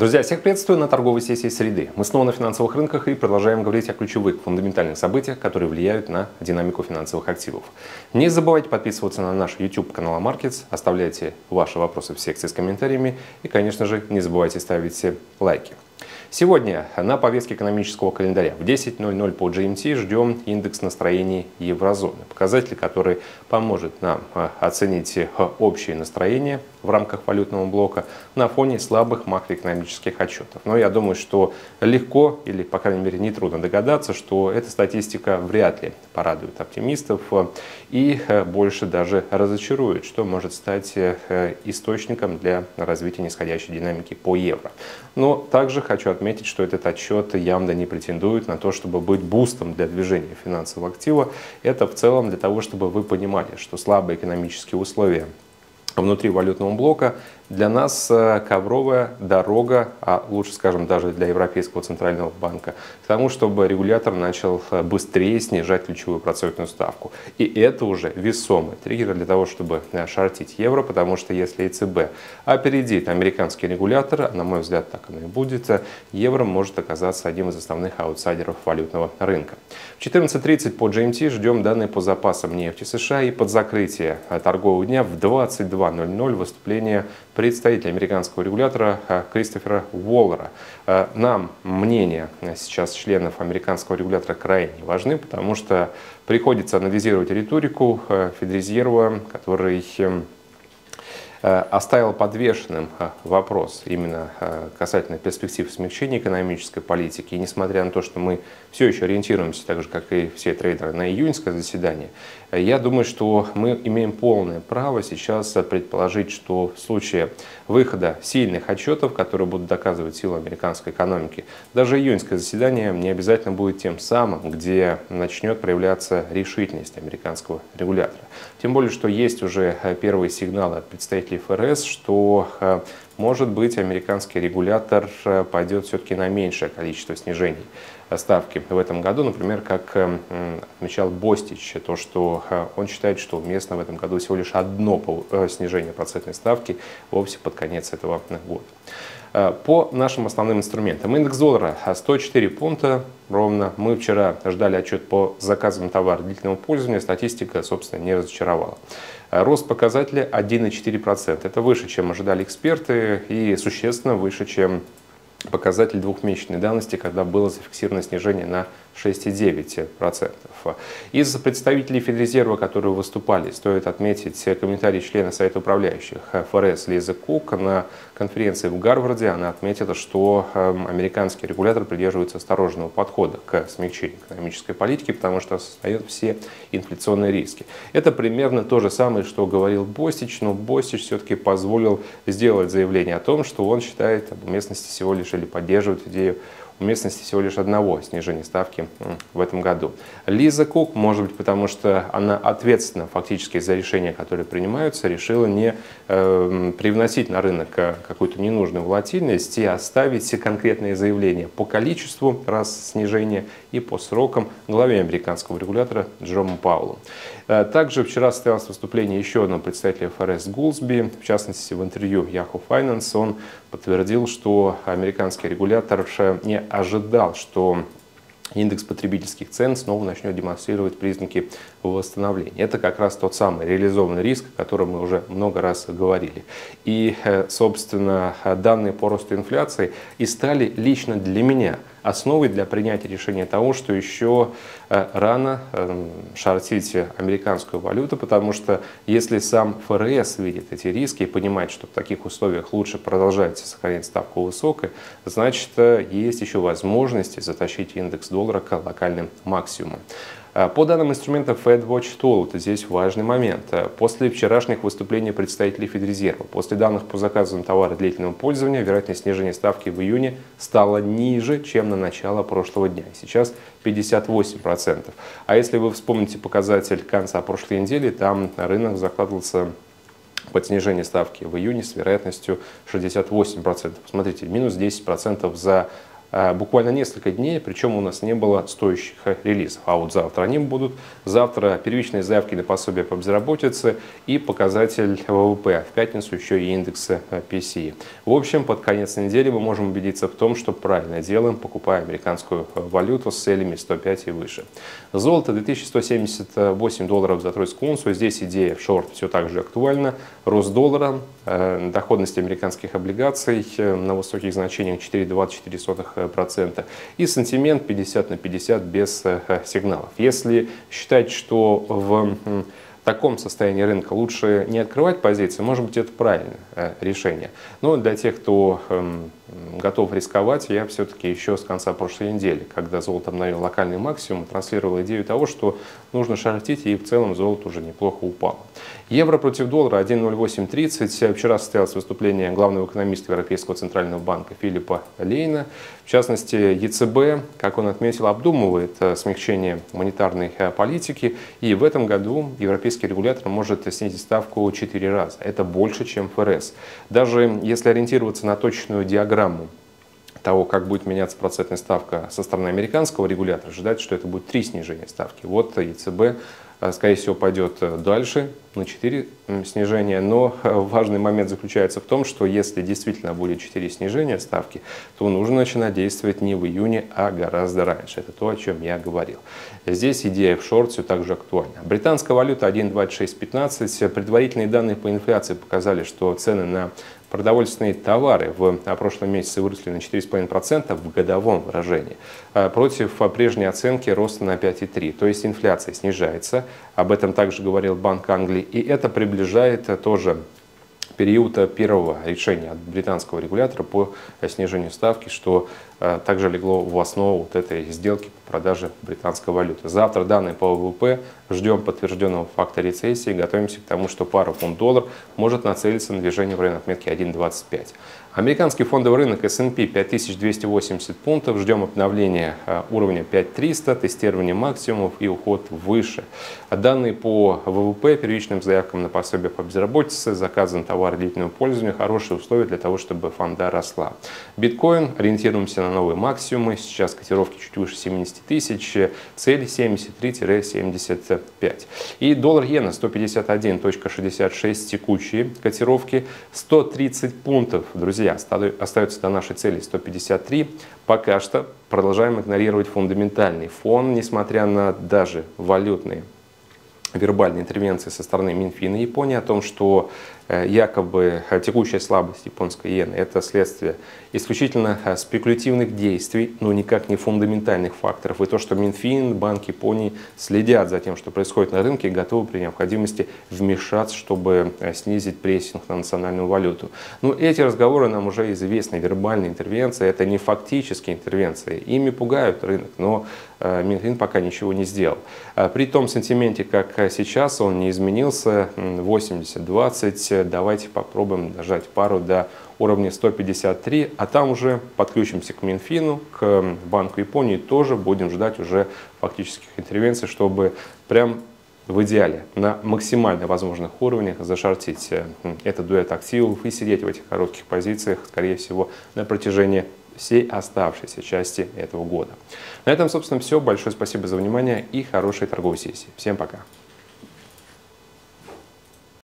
Друзья, всех приветствую на торговой сессии среды. Мы снова на финансовых рынках и продолжаем говорить о ключевых фундаментальных событиях, которые влияют на динамику финансовых активов. Не забывайте подписываться на наш YouTube канал Markets, оставляйте ваши вопросы в секции с комментариями и, конечно же, не забывайте ставить лайки. Сегодня на повестке экономического календаря в 10.00 по GMT ждем индекс настроений еврозоны. Показатель, который поможет нам а, оценить а, общее настроение в рамках валютного блока на фоне слабых макроэкономических отчетов. Но я думаю, что легко или, по крайней мере, нетрудно догадаться, что эта статистика вряд ли порадует оптимистов и больше даже разочарует, что может стать источником для развития нисходящей динамики по евро. Но также хочу отметить, что этот отчет явно не претендует на то, чтобы быть бустом для движения финансового актива. Это в целом для того, чтобы вы понимали, что слабые экономические условия внутри валютного блока для нас э, ковровая дорога, а лучше скажем даже для Европейского центрального банка, к тому, чтобы регулятор начал э, быстрее снижать ключевую процентную ставку. И это уже весомый триггер для того, чтобы э, шортить евро, потому что если ЕЦБ опередит американский регулятор, на мой взгляд так оно и будет, евро может оказаться одним из основных аутсайдеров валютного рынка. В 14.30 по GMT ждем данные по запасам нефти США и под закрытие торгового дня в 22.00 выступление представителя американского регулятора э, Кристофера Уоллера. Э, нам мнение сейчас членов американского регулятора крайне важны, потому что приходится анализировать риторику э, Федрезерва, который эм, оставил подвешенным э, вопрос именно э, касательно перспектив смягчения экономической политики. И несмотря на то, что мы все еще ориентируемся, так же как и все трейдеры, на июньское заседание, я думаю, что мы имеем полное право сейчас предположить, что в случае выхода сильных отчетов, которые будут доказывать силу американской экономики, даже июньское заседание не обязательно будет тем самым, где начнет проявляться решительность американского регулятора. Тем более, что есть уже первые сигналы от представителей представителей ФРС, что э, может быть американский регулятор э, пойдет все-таки на меньшее количество снижений ставки в этом году, например, как э, отмечал Бостич, то, что он считает, что уместно в этом году всего лишь одно снижение процентной ставки вовсе под конец этого года. По нашим основным инструментам. Индекс доллара 104 пункта ровно. Мы вчера ждали отчет по заказам товара длительного пользования. Статистика, собственно, не разочаровала. Рост показателя 1,4%. Это выше, чем ожидали эксперты и существенно выше, чем показатель двухмесячной давности, когда было зафиксировано снижение на 6,9%. Из представителей Федрезерва, которые выступали, стоит отметить комментарий члена Совета управляющих ФРС Лизы Кук на конференции в Гарварде. Она отметила, что эм, американский регулятор придерживается осторожного подхода к смягчению экономической политики, потому что осознает все инфляционные риски. Это примерно то же самое, что говорил Бостич, но Бостич все-таки позволил сделать заявление о том, что он считает об уместности всего лишь или поддерживает идею уместности всего лишь одного снижения ставки в этом году. Лиза Кук, может быть, потому что она ответственна фактически за решения, которые принимаются, решила не э, привносить на рынок э, какую-то ненужную волатильность и оставить все конкретные заявления по количеству раз снижения и по срокам главе американского регулятора Джому Паулу. Э, также вчера состоялось выступление еще одного представителя ФРС Гулсби, в частности в интервью Yahoo Finance он подтвердил, что американский регулятор не ожидал, что индекс потребительских цен снова начнет демонстрировать признаки восстановления. Это как раз тот самый реализованный риск, о котором мы уже много раз говорили. И, э, собственно, данные по росту инфляции и стали лично для меня основой для принятия решения того, что еще э, рано эм, шортить американскую валюту, потому что если сам ФРС видит эти риски и понимает, что в таких условиях лучше продолжать сохранять ставку высокой, значит, э, есть еще возможности затащить индекс доллара к локальным максимумам. Э, по данным инструмента FedWatch Tool, это здесь важный момент. Э, после вчерашних выступлений представителей Федрезерва, после данных по заказам товара длительного пользования, вероятность снижения ставки в июне стала ниже, чем на начало прошлого дня. Сейчас 58%. А если вы вспомните показатель конца прошлой недели, там рынок закладывался под снижение ставки в июне с вероятностью 68%. Посмотрите, минус 10% за буквально несколько дней, причем у нас не было стоящих релизов. А вот завтра они будут. Завтра первичные заявки на пособие по безработице и показатель ВВП. В пятницу еще и индексы PCE. В общем, под конец недели мы можем убедиться в том, что правильно делаем, покупая американскую валюту с целями 105 и выше. Золото 2178 долларов за тройскую унцию. Здесь идея в шорт все так же актуальна. Рост доллара, э, доходность американских облигаций э, на высоких значениях 4,24% и сантимент 50 на 50 без э, сигналов. Если считать, что в таком состоянии рынка лучше не открывать позиции, может быть, это правильное решение. Но для тех, кто эм, готов рисковать, я все-таки еще с конца прошлой недели, когда золото обновил локальный максимум, транслировал идею того, что нужно шортить, и в целом золото уже неплохо упало. Евро против доллара 1.0830. Вчера состоялось выступление главного экономиста Европейского центрального банка Филиппа Лейна. В частности, ЕЦБ, как он отметил, обдумывает э, смягчение монетарной э, политики. И в этом году европейский регулятор может снизить ставку 4 раза. Это больше, чем ФРС. Даже если ориентироваться на точную диаграмму того, как будет меняться процентная ставка со стороны американского регулятора, ожидать, что это будет три снижения ставки. Вот ЕЦБ скорее всего, пойдет э, дальше, на 4 снижения. Но важный момент заключается в том, что если действительно будет 4 снижения ставки, то нужно начинать действовать не в июне, а гораздо раньше. Это то, о чем я говорил. Здесь идея в шорт все так же актуальна. Британская валюта 1.2615. Предварительные данные по инфляции показали, что цены на продовольственные товары в прошлом месяце выросли на 4,5% в годовом выражении, а против прежней оценки роста на 5,3%. То есть инфляция снижается, об этом также говорил Банк Англии, и это приближает тоже период первого решения от британского регулятора по снижению ставки, что э, также легло в основу вот этой сделки по продаже британской валюты. Завтра данные по ВВП, ждем подтвержденного факта рецессии, готовимся к тому, что пара фунт-доллар может нацелиться на движение в районе отметки 1.25. Американский фондовый рынок S&P 5280 пунктов. Ждем обновления э, уровня 5300, тестирование максимумов и уход выше. Данные по ВВП, первичным заявкам на пособие по безработице, заказан товар длительного пользования, хорошие условия для того, чтобы фонда росла. Биткоин, ориентируемся на новые максимумы. Сейчас котировки чуть выше 70 тысяч, цель 73-75. И доллар иена 151.66 текущие котировки, 130 пунктов, друзья друзья, остается до нашей цели 153. Пока что продолжаем игнорировать фундаментальный фон, несмотря на даже валютные вербальные интервенции со стороны Минфина Японии о том, что якобы э, текущая слабость японской иены – это следствие исключительно э, спекулятивных действий, но никак не фундаментальных факторов. И то, что Минфин, Банк Японии следят за тем, что происходит на рынке, готовы при необходимости вмешаться, чтобы снизить прессинг на национальную валюту. Но эти разговоры нам уже известны. Вербальные интервенции – это не фактические интервенции. Ими пугают рынок, но Минфин пока ничего не сделал. При том сантименте, как сейчас, он не изменился. 80-20 давайте попробуем дожать пару до уровня 153, а там уже подключимся к Минфину, к Банку Японии, тоже будем ждать уже фактических интервенций, чтобы прям в идеале на максимально возможных уровнях зашортить э, этот дуэт активов и сидеть в этих коротких позициях, скорее всего, на протяжении всей оставшейся части этого года. На этом, собственно, все. Большое спасибо за внимание и хорошей торговой сессии. Всем пока!